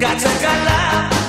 Gacha love.